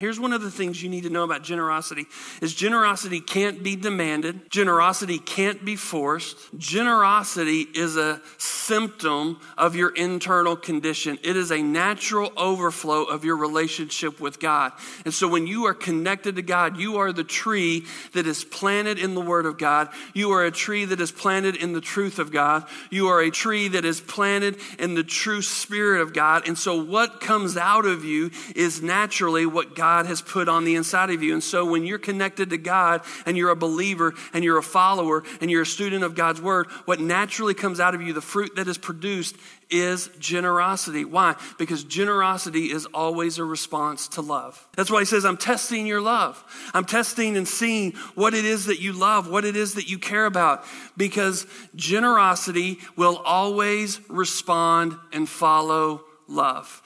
Here's one of the things you need to know about generosity is generosity can't be demanded. Generosity can't be forced. Generosity is a symptom of your internal condition. It is a natural overflow of your relationship with God. And so when you are connected to God, you are the tree that is planted in the word of God. You are a tree that is planted in the truth of God. You are a tree that is planted in the true spirit of God. And so what comes out of you is naturally what God God has put on the inside of you. And so when you're connected to God and you're a believer and you're a follower and you're a student of God's word, what naturally comes out of you, the fruit that is produced, is generosity. Why? Because generosity is always a response to love. That's why he says, I'm testing your love. I'm testing and seeing what it is that you love, what it is that you care about, because generosity will always respond and follow love.